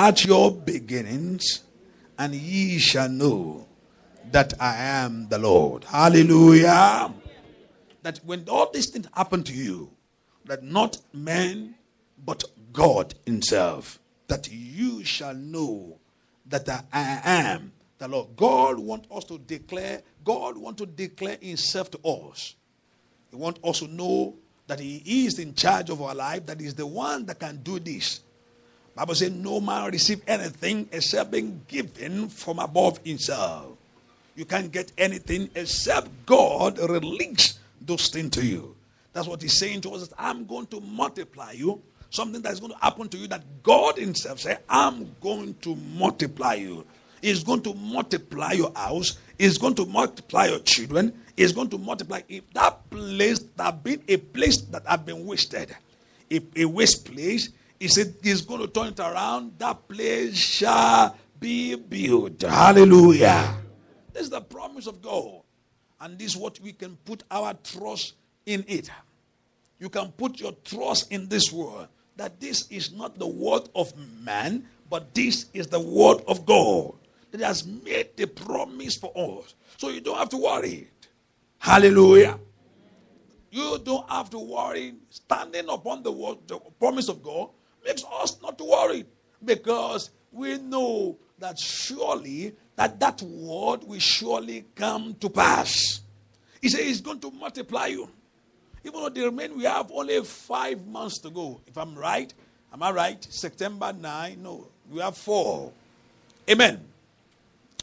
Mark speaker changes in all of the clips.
Speaker 1: at your beginnings, and ye shall know that I am the Lord. Hallelujah. That when all these things happen to you, that not man, but God Himself, that you shall know that I am the Lord. God wants us to declare, God wants to declare Himself to us. He wants us to know that He is in charge of our life, that He's the one that can do this. Bible says, No man receive anything except being given from above himself. You can't get anything except God release those things to you. That's what he's saying to us. I'm going to multiply you. Something that's going to happen to you that God Himself said, I'm going to multiply you. He's going to multiply your house. He's going to multiply your children. He's going to multiply. If that place that been a place that have been wasted, a, a waste place, he said he's going to turn it around. That place shall be built. Hallelujah. This is the promise of God. And this is what we can put our trust in it. You can put your trust in this word that this is not the word of man, but this is the word of God that has made the promise for us. So you don't have to worry. Hallelujah. You don't have to worry. Standing upon the word, the promise of God makes us not to worry because we know that surely that that word will surely come to pass. He says he's going to multiply you. Even though the remain, we have only five months to go. If I'm right, am I right? September 9, no, we have four. Amen.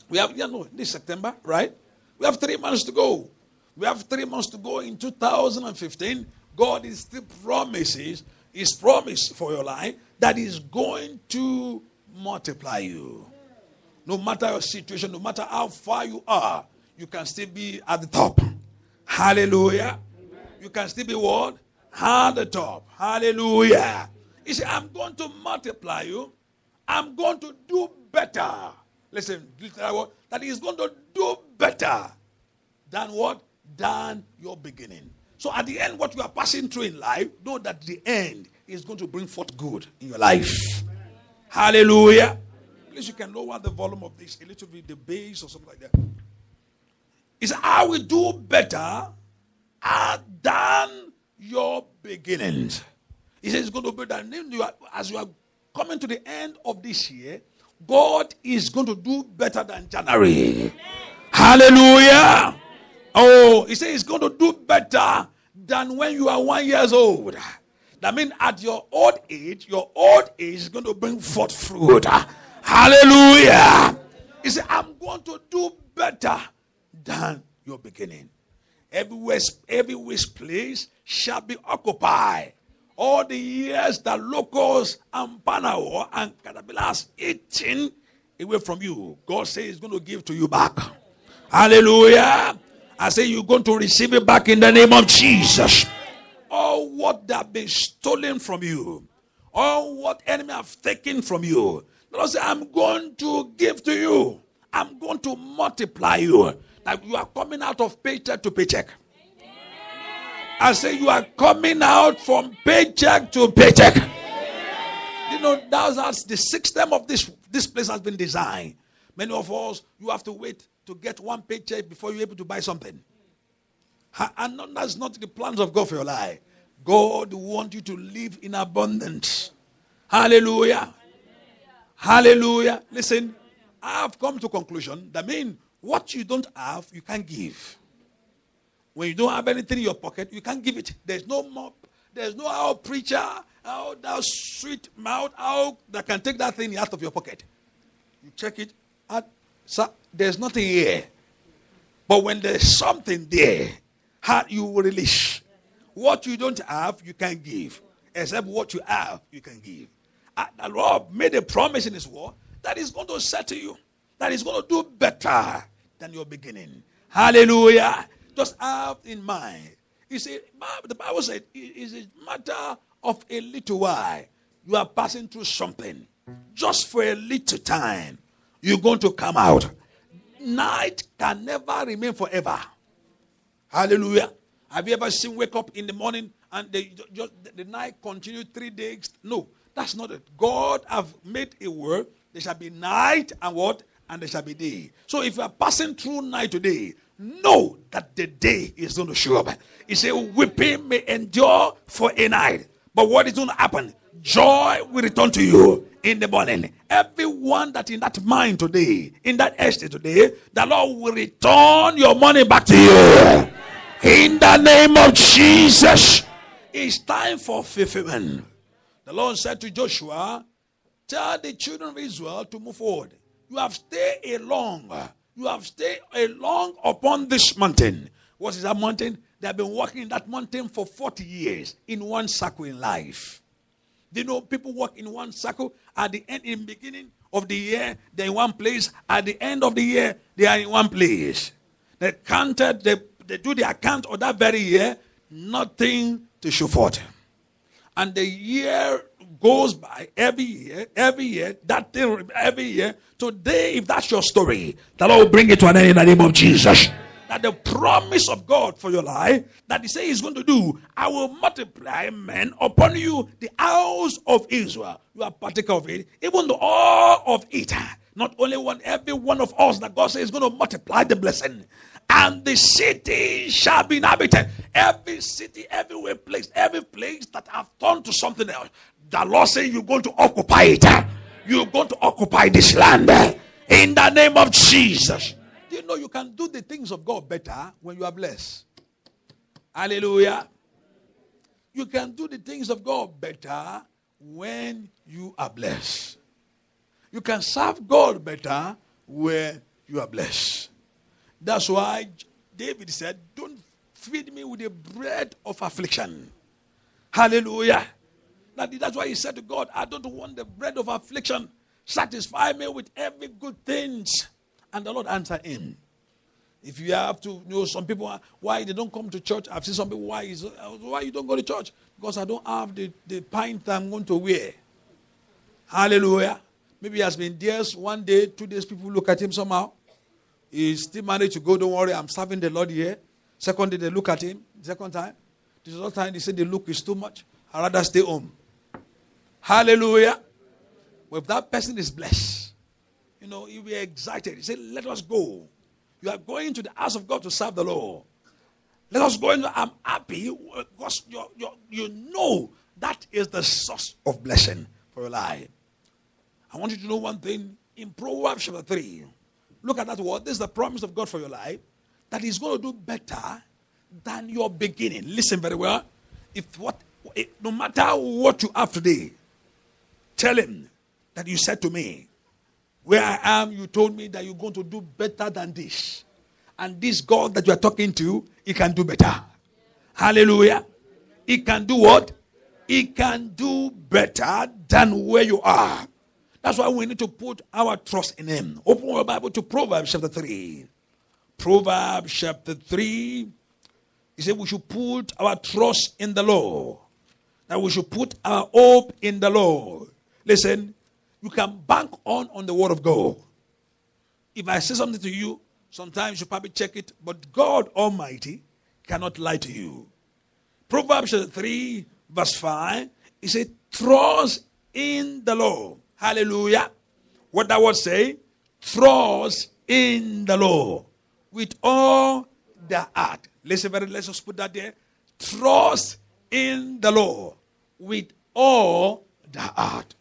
Speaker 1: We have, yeah, no, this September, right? We have three months to go. We have three months to go in 2015. God is still promises, His promise for your life that is going to multiply you. No matter your situation, no matter how far you are, you can still be at the top. Hallelujah you can still be what? At the top. Hallelujah. He said, I'm going to multiply you. I'm going to do better. Listen, that he's going to do better than what? Than your beginning. So at the end, what you are passing through in life, know that the end is going to bring forth good in your life. Hallelujah. Please, you can lower the volume of this a little bit, the bass or something like that. Said, I will do better ah, than your beginnings. He says it's going to be that as you are coming to the end of this year, God is going to do better than January. Hallelujah. Oh, he says he's going to do better than when you are one years old. That means at your old age, your old age is going to bring forth fruit. Hallelujah. He said, I'm going to do better than your beginning. Every waste, every place shall be occupied. All the years that locusts and panao and caterpillars eating away from you, God says He's going to give to you back. Hallelujah. I say you're going to receive it back in the name of Jesus. All what that been stolen from you, all what enemy have taken from you, Lord say, I'm going to give to you. I'm going to multiply you. Like you are coming out of paycheck to paycheck. I say you are coming out from paycheck to paycheck. You know, that's the system of this this place has been designed. Many of us, you have to wait to get one paycheck before you're able to buy something. And that's not the plans of God for your life. God wants you to live in abundance. Hallelujah. Hallelujah. Listen, I have come to conclusion that mean what you don't have, you can't give. When you don't have anything in your pocket, you can't give it. There's no more, there's no how preacher, how that sweet mouth, how that can take that thing out of your pocket. You check it, ah, and so there's nothing here. But when there's something there, how you will release. What you don't have, you can give. Except what you have, you can give. And the Lord made a promise in His word that He's going to settle you that is going to do better than your beginning. Hallelujah. Just have in mind. You see, the Bible said it is a matter of a little while. You are passing through something. Just for a little time, you're going to come out. Night can never remain forever. Hallelujah. Have you ever seen wake up in the morning and the, just, the night continue three days? No. That's not it. God have made a word. There shall be night and what? And there shall be day. So if you are passing through night today, know that the day is going to show up. He said, weeping may endure for a night. But what is going to happen? Joy will return to you in the morning. Everyone that in that mind today, in that estate today, the Lord will return your money back to you. In the name of Jesus. It's time for fulfillment. The Lord said to Joshua, Tell the children of Israel to move forward. You have stayed a long, you have stayed a long upon this mountain. What is that mountain? They have been walking in that mountain for 40 years in one circle in life. You know people walk in one circle at the end, in the beginning of the year, they're in one place. At the end of the year, they are in one place. They counted, uh, they, they do the account of that very year, nothing to show forth. And the year goes by every year, every year, that thing, every year. Today, if that's your story, the Lord will bring it to an end in the name of Jesus that the promise of God for your life that He says He's going to do, I will multiply men upon you, the house of Israel. You are partaker of it, even though all of it. Not only one, every one of us that God says is going to multiply the blessing. And the city shall be inhabited. Every city, everywhere place, every place that have turned to something else. The Lord says you're going to occupy it. You're going to occupy this land. In the name of Jesus know you can do the things of God better when you are blessed? Hallelujah. You can do the things of God better when you are blessed. You can serve God better where you are blessed. That's why David said, Don't feed me with the bread of affliction. Hallelujah. That's why he said to God, I don't want the bread of affliction. Satisfy me with every good things and the Lord answered him. If you have to, you know, some people, why they don't come to church. I've seen some people, why, is, why you don't go to church? Because I don't have the, the pint I'm going to wear. Hallelujah. Maybe he has been there one day, two days, people look at him somehow. He still managed to go, don't worry, I'm serving the Lord here. Second day, they look at him. Second time. The third time, they say the look is too much. I'd rather stay home. Hallelujah. Well, if that person is blessed, you know, you'll be excited. You say, Let us go. You are going to the house of God to serve the Lord. Let us go. Into, I'm happy because you you know that is the source of blessing for your life. I want you to know one thing in Proverbs chapter 3. Look at that word. This is the promise of God for your life that He's going to do better than your beginning. Listen very well. If what, if, no matter what you have today, tell Him that you said to me, where I am, you told me that you're going to do better than this. And this God that you are talking to, he can do better. Hallelujah. He can do what? He can do better than where you are. That's why we need to put our trust in him. Open your Bible to Proverbs chapter 3. Proverbs chapter 3. He said we should put our trust in the Lord. That we should put our hope in the Lord. Listen, you can bank on on the word of God. If I say something to you, sometimes you probably check it, but God Almighty cannot lie to you. Proverbs 3, verse 5, it says, Trust in the Lord. Hallelujah. What that word say? Trust in the Lord with all the heart. Listen very, let's just put that there. Trust in the Lord with all the heart.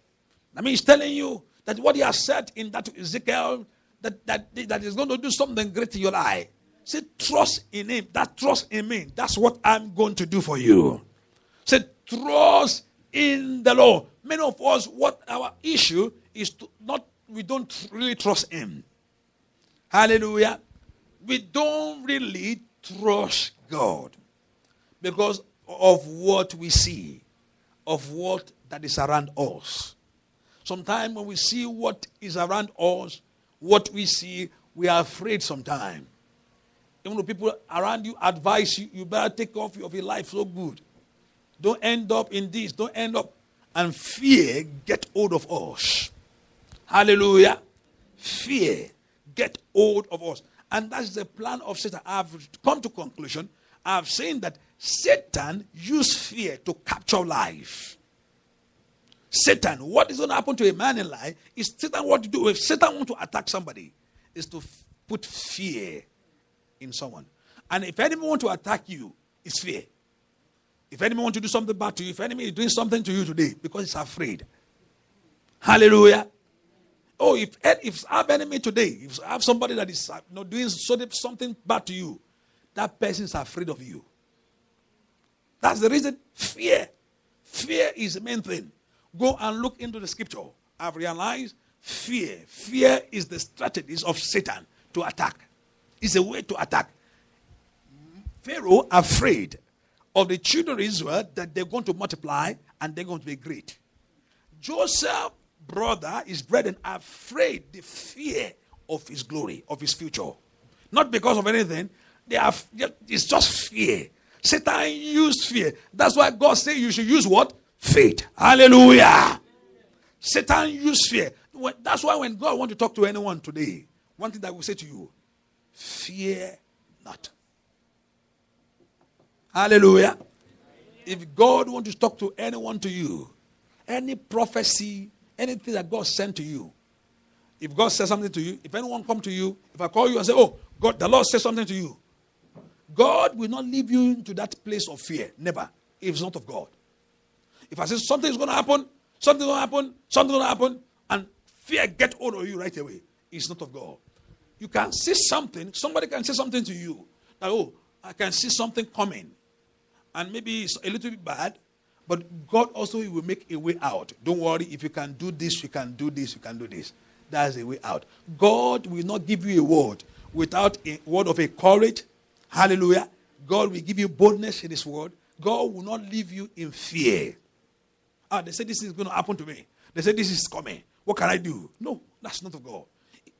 Speaker 1: I mean, he's telling you that what he has said in that Ezekiel, that, that, that is going to do something great in your life. Say, trust in him. That trust in me. That's what I'm going to do for you. Say, trust in the Lord. Many of us, what our issue is to not, we don't really trust him. Hallelujah. We don't really trust God because of what we see, of what that is around us. Sometimes when we see what is around us, what we see, we are afraid sometimes. Even the people around you advise you, you better take off of your life so good. Don't end up in this. Don't end up. And fear get hold of us. Hallelujah. Fear get hold of us. And that's the plan of Satan. I've come to conclusion. I've seen that Satan used fear to capture life. Satan, what is going to happen to a man in life is Satan what to do. If Satan want to attack somebody, is to f- put fear in someone. And if anyone want to attack you, it's fear. If anyone want to do something bad to you, if enemy is doing something to you today because it's afraid. Hallelujah. Oh, if if I have enemy today, if I have somebody that is uh, you know, doing something bad to you, that person is afraid of you. That's the reason. Fear. Fear is the main thing. Go and look into the scripture. I've realized fear. Fear is the strategies of Satan to attack. It's a way to attack. Pharaoh afraid of the children of Israel that they're going to multiply and they're going to be great. Joseph, brother, his brethren, afraid the fear of his glory, of his future. Not because of anything. They are, it's just fear. Satan used fear. That's why God said you should use what? Faith. Hallelujah. Satan used fear. That's why when God wants to talk to anyone today, one thing that will say to you, fear not. Hallelujah. If God wants to talk to anyone to you, any prophecy, anything that God sent to you, if God says something to you, if anyone come to you, if I call you and say, "Oh, God, the Lord says something to you," God will not leave you into that place of fear. Never. If it's not of God. If I say something is going to happen, something going to happen, something going to happen, and fear get hold of you right away, it's not of God. You can see something, somebody can say something to you that, oh, I can see something coming. And maybe it's a little bit bad, but God also will make a way out. Don't worry, if you can do this, you can do this, you can do this. That's a way out. God will not give you a word without a word of a courage. Hallelujah. God will give you boldness in His word. God will not leave you in fear. Ah, they say this is going to happen to me. They say this is coming. What can I do? No, that's not of God.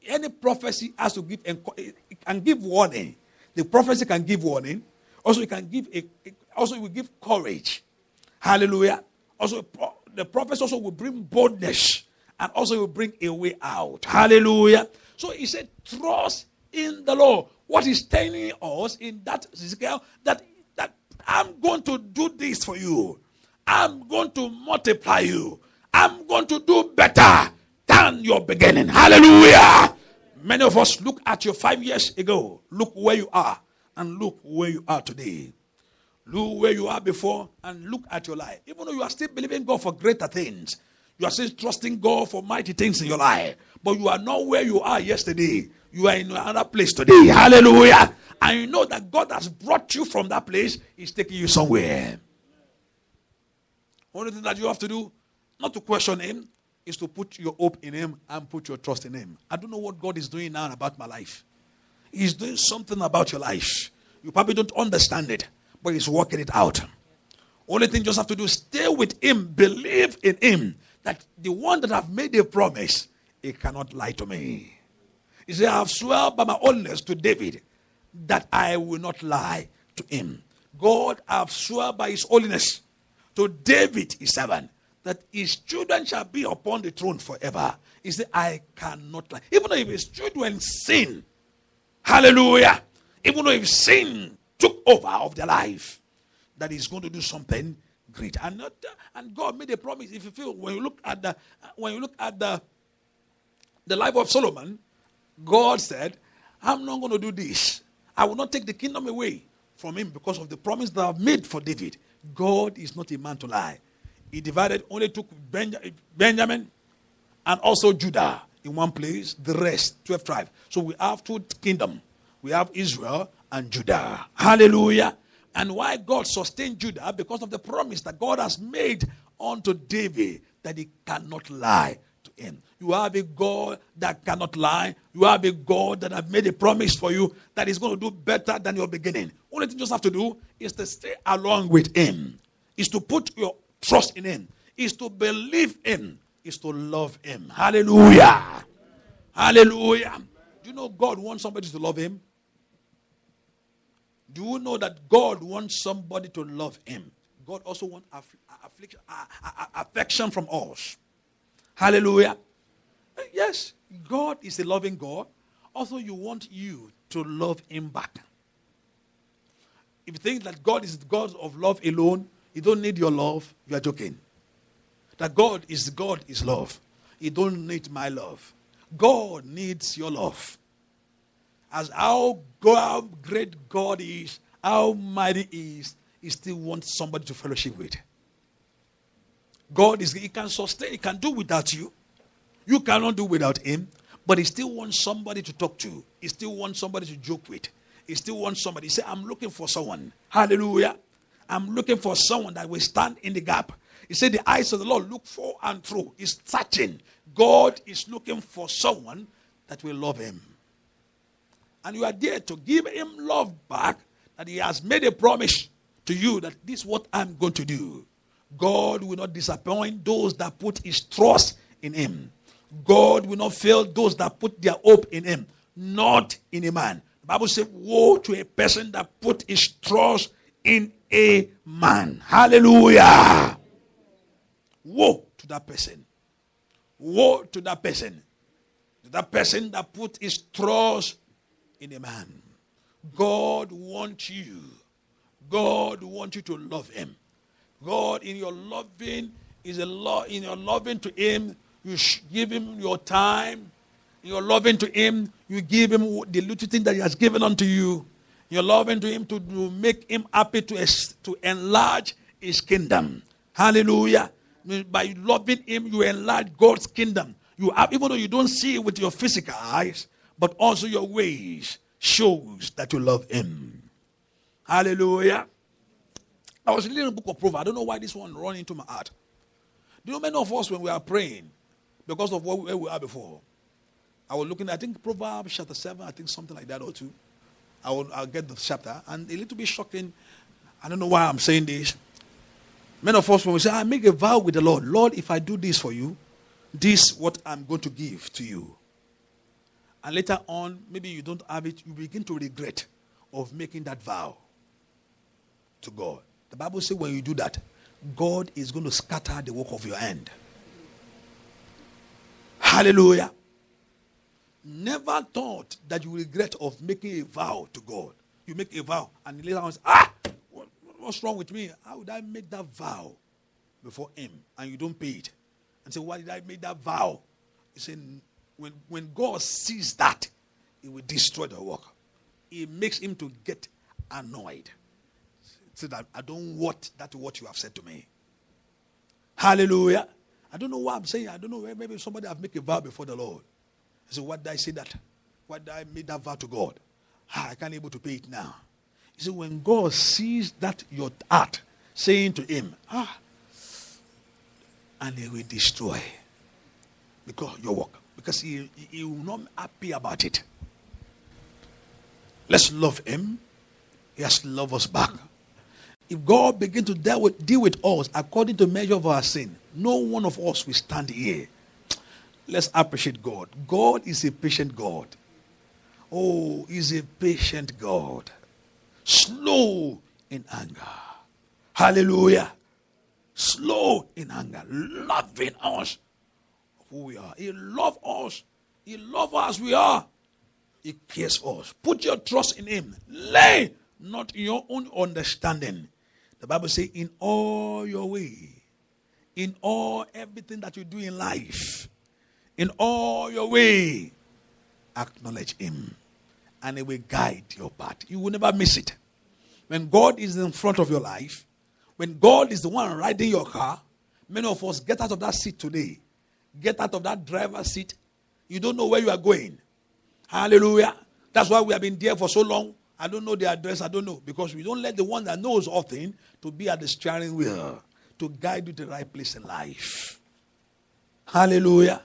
Speaker 1: Any prophecy has to give it can give warning. The prophecy can give warning. Also, it can give a, also it will give courage. Hallelujah. Also, the prophets also will bring boldness and also will bring a way out. Hallelujah. So he said, trust in the Lord. What is telling us in that Ezekiel that that I'm going to do this for you. I'm going to multiply you. I'm going to do better than your beginning. Hallelujah. Many of us look at you five years ago, look where you are, and look where you are today. Look where you are before, and look at your life. Even though you are still believing God for greater things, you are still trusting God for mighty things in your life, but you are not where you are yesterday. You are in another place today. Hallelujah. And you know that God has brought you from that place, He's taking you somewhere. Only thing that you have to do, not to question him, is to put your hope in him and put your trust in him. I don't know what God is doing now about my life. He's doing something about your life. You probably don't understand it, but he's working it out. Only thing you just have to do is stay with him, believe in him that the one that I've made a promise, he cannot lie to me. He said, I have sworn by my holiness to David that I will not lie to him. God, I have sworn by his holiness to David, his servant, that his children shall be upon the throne forever. He said, I cannot lie. Even if his children sin, hallelujah, even though if sin took over of their life, that he's going to do something great. And, not, and God made a promise. If you feel when you look at the when you look at the the life of Solomon, God said, I'm not going to do this. I will not take the kingdom away from him because of the promise that I've made for David. God is not a man to lie. He divided, only took Benjamin and also Judah in one place, the rest, 12 tribes. So we have two kingdoms. We have Israel and Judah. Hallelujah. And why God sustained Judah? Because of the promise that God has made unto David that he cannot lie him. You have a God that cannot lie. You have a God that has made a promise for you that is going to do better than your beginning. Only thing you just have to do is to stay along with Him, is to put your trust in Him, is to believe Him, is to love Him. Hallelujah. Hallelujah. Do you know God wants somebody to love Him? Do you know that God wants somebody to love Him? God also wants affliction, affection from us. Hallelujah. Yes, God is a loving God. Also, you want you to love Him back. If you think that God is God of love alone, you don't need your love, you are joking. that God is God is love. He don't need my love. God needs your love. As how great God is, how mighty He is, He still wants somebody to fellowship with. God is He can sustain, He can do without you. You cannot do without Him, but He still wants somebody to talk to. He still wants somebody to joke with. He still wants somebody. He I'm looking for someone. Hallelujah. I'm looking for someone that will stand in the gap. He said, The eyes of the Lord look for and through. He's searching. God is looking for someone that will love him. And you are there to give him love back, that he has made a promise to you that this is what I'm going to do. God will not disappoint those that put his trust in him. God will not fail those that put their hope in him, not in a man. The Bible says, Woe to a person that put his trust in a man. Hallelujah. Woe to that person. Woe to that person. To that person that put his trust in a man. God wants you. God wants you to love him. God, in your loving, is a love in your loving to him, you give him your time. In your loving to him, you give him the little thing that he has given unto you. You're loving to him to, to make him happy to, to enlarge his kingdom. Hallelujah. By loving him, you enlarge God's kingdom. You have, even though you don't see it with your physical eyes, but also your ways shows that you love him. Hallelujah. I was reading a book of Proverbs. I don't know why this one run into my heart. Do you know many of us when we are praying, because of where we were before, I was looking, I think Proverbs chapter 7, I think something like that or two. I will, I'll get the chapter. And a little bit shocking. I don't know why I'm saying this. Many of us, when we say, I make a vow with the Lord, Lord, if I do this for you, this what I'm going to give to you. And later on, maybe you don't have it, you begin to regret of making that vow to God. The Bible says when you do that, God is going to scatter the work of your hand. Hallelujah never thought that you regret of making a vow to God. You make a vow, and later on, say, ah, what, what's wrong with me? How would I make that vow before Him, and you don't pay it? And say, why did I make that vow? He said, when, when God sees that, He will destroy the work. It makes Him to get annoyed. Say that I don't want that what you have said to me. Hallelujah. I don't know what I'm saying. I don't know. Maybe somebody have made a vow before the Lord. I said, What did I say that? What did I make that vow to God? Ah, I can't able to pay it now. He said, When God sees that your heart saying to him, Ah, and he will destroy because your work. Because he, he will not be happy about it. Let's love him. He has to love us back. If God begin to deal with, deal with us according to measure of our sin, no one of us will stand here Let's appreciate God. God is a patient God. Oh, he's a patient God. Slow in anger. Hallelujah. Slow in anger. Loving us who we are. He loves us. He loves us we are. He cares for us. Put your trust in him. Lay not in your own understanding. The Bible says, in all your way, in all everything that you do in life, in all your way, acknowledge Him, and He will guide your path. You will never miss it. When God is in front of your life, when God is the one riding your car, many of us get out of that seat today. Get out of that driver's seat. You don't know where you are going. Hallelujah. That's why we have been there for so long. I don't know the address. I don't know. Because we don't let the one that knows all things to be at the steering wheel to guide you to the right place in life. Hallelujah.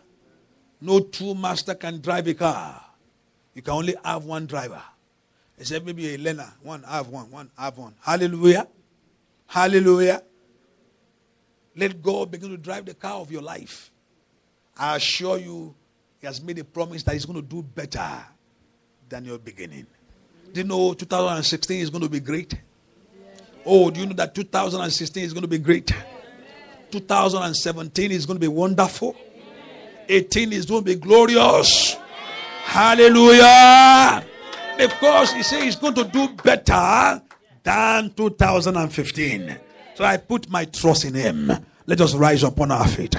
Speaker 1: No true master can drive a car. You can only have one driver. Except maybe a learner. One have one, one have one. Hallelujah. Hallelujah. Let God begin to drive the car of your life. I assure you, He has made a promise that He's going to do better than your beginning. Do you know 2016 is going to be great? Oh, do you know that 2016 is going to be great? 2017 is going to be wonderful. 18 is going to be glorious. Hallelujah. Because he says he's going to do better than 2015. So I put my trust in him. Let us rise upon our feet.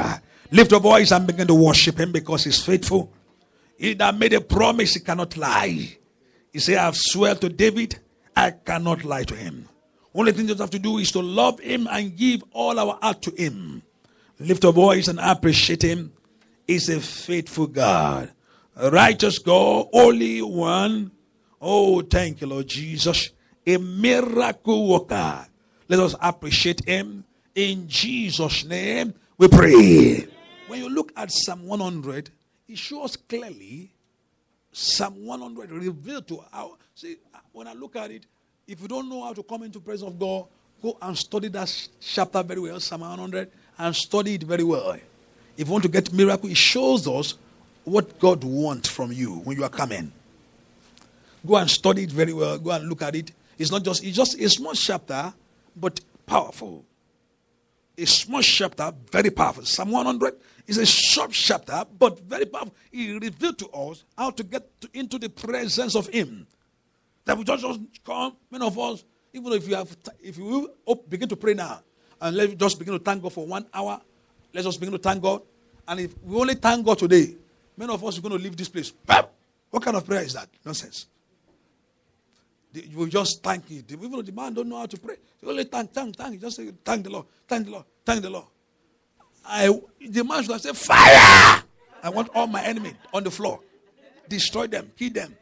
Speaker 1: Lift your voice and begin to worship him because he's faithful. He that made a promise, he cannot lie. He said, I've swear to David, I cannot lie to him. Only thing you have to do is to love him and give all our heart to him. Lift your voice and appreciate him. He's a faithful God. A righteous God, only one. Oh, thank you, Lord Jesus. A miracle worker. Let us appreciate him. In Jesus' name, we pray. When you look at Psalm 100, it shows clearly Psalm 100 revealed to our. See, when I look at it, if you don't know how to come into presence of God, go and study that chapter very well, Psalm 100, and study it very well. If you want to get miracle, it shows us what God wants from you when you are coming. Go and study it very well. Go and look at it. It's not just it's just a small chapter, but powerful. A small chapter, very powerful. Psalm 100 is a short chapter, but very powerful. He revealed to us how to get to, into the presence of Him. That we just, come, many of us, even if you have, if you will begin to pray now, and let's just begin to thank God for one hour. Let's just begin to thank God. And if we only thank God today, many of us are going to leave this place. What kind of prayer is that? Nonsense. You just thank it. Even the man don't know how to pray, you only thank, thank, thank. You Just say, thank the Lord, thank the Lord, thank the Lord. I, the man should have said, fire! I want all my enemies on the floor. Destroy them, kill them.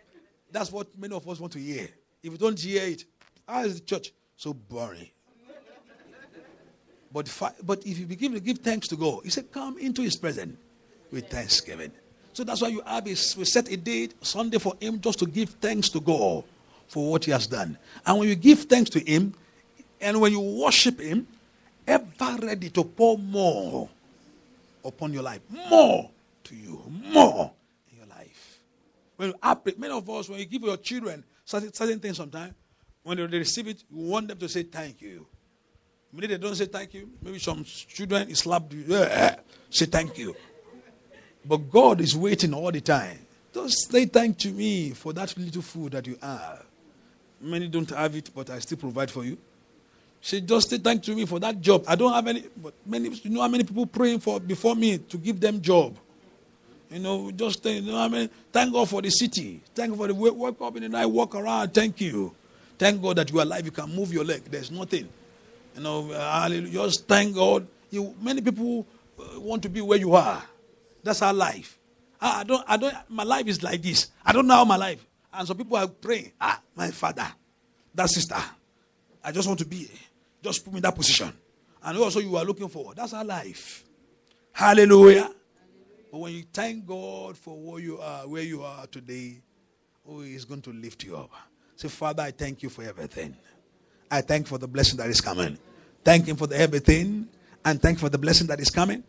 Speaker 1: That's what many of us want to hear. If you don't hear it, how is the church so boring? But, fi- but if you begin to give thanks to God, He said, come into His presence with thanksgiving. So that's why you have a, we set a date Sunday for Him just to give thanks to God for what He has done. And when you give thanks to Him, and when you worship Him, ever ready to pour more upon your life, more to you, more in your life. When you, many of us, when you give your children certain, certain things sometimes, when they receive it, you want them to say thank you. Maybe they don't say thank you. Maybe some children slap you. Eh, eh, say thank you. But God is waiting all the time. Just say thank to me for that little food that you have. Many don't have it, but I still provide for you. Say, just say thank to me for that job. I don't have any, but many, you know how many people praying for before me to give them job. You know, just thank you know, I mean, thank God for the city. Thank God for the wake up in the night, walk around. Thank you. Thank God that you are alive. You can move your leg. There's nothing. You know, hallelujah. Just thank God. You, many people uh, want to be where you are. That's our life. I, I don't, I don't, my life is like this. I don't know how my life. And some people are praying, ah, my father, that sister. I just want to be, just put me in that position. And also you are looking for. That's our life. Hallelujah. But when you thank God for where you are, where you are today, oh, He's going to lift you up. Say, Father, I thank you for everything. I thank for the blessing that is coming. Thank Him for the everything, and thank for the blessing that is coming.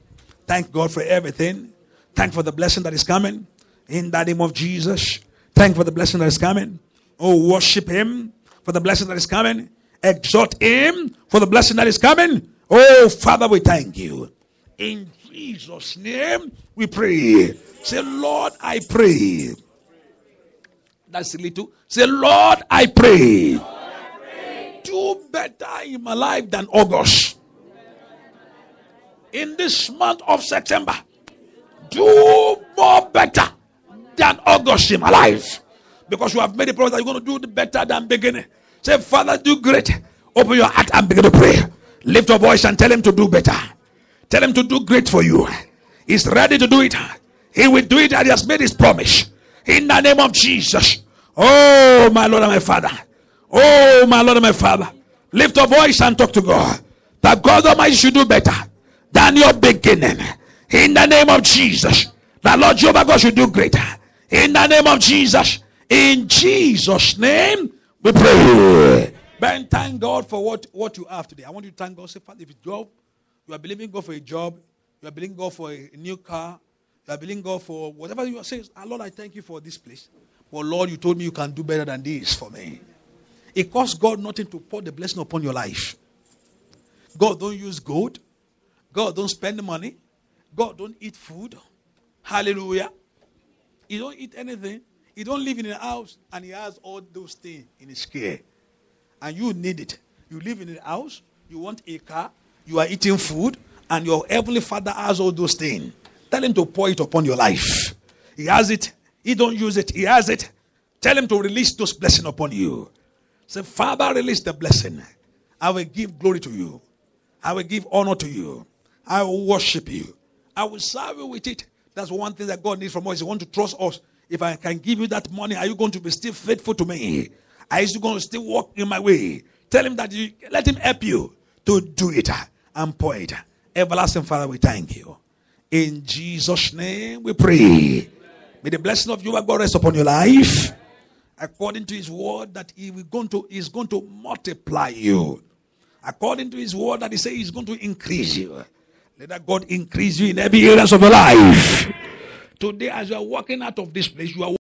Speaker 1: Thank God for everything. Thank for the blessing that is coming. In the name of Jesus. Thank for the blessing that is coming. Oh, worship Him for the blessing that is coming. Exhort Him for the blessing that is coming. Oh, Father, we thank you. In Jesus' name, we pray. Say, Lord, I pray. That's little. Say, Lord, I pray do better in my life than August. In this month of September, do more better than August in my life. Because you have made a promise that you're going to do better than beginning. Say, Father, do great. Open your heart and begin to pray. Lift your voice and tell him to do better. Tell him to do great for you. He's ready to do it. He will do it and he has made his promise. In the name of Jesus. Oh, my Lord and my Father. Oh, my Lord and my Father, lift your voice and talk to God. That God Almighty should do better than your beginning. In the name of Jesus. That Lord Jehovah God should do greater. In the name of Jesus. In Jesus' name, we pray. Ben, thank God for what, what you have today. I want you to thank God. Say, Father, if it's job, you are believing God for a job, you are believing God for a new car, you are believing God for whatever you are saying. Ah, Lord, I thank you for this place. But Lord, you told me you can do better than this for me. It costs God nothing to pour the blessing upon your life. God don't use gold. God don't spend money. God don't eat food. Hallelujah. You don't eat anything. He don't live in a house and he has all those things in his care. And you need it. You live in a house, you want a car, you are eating food, and your heavenly Father has all those things, tell him to pour it upon your life. He has it. He don't use it. He has it. Tell him to release those blessings upon you. Say, Father, release the blessing. I will give glory to you. I will give honor to you. I will worship you. I will serve you with it. That's one thing that God needs from us. He wants to trust us. If I can give you that money, are you going to be still faithful to me? Are you going to still walk in my way? Tell him that you let him help you to do it and pour it. Everlasting Father, we thank you. In Jesus' name we pray. May the blessing of you God rest upon your life. According to his word that he is going to, is going to multiply you. According to his word that he says he's going to increase you. Let that God increase you in every areas of your life. Today, as you are walking out of this place, you are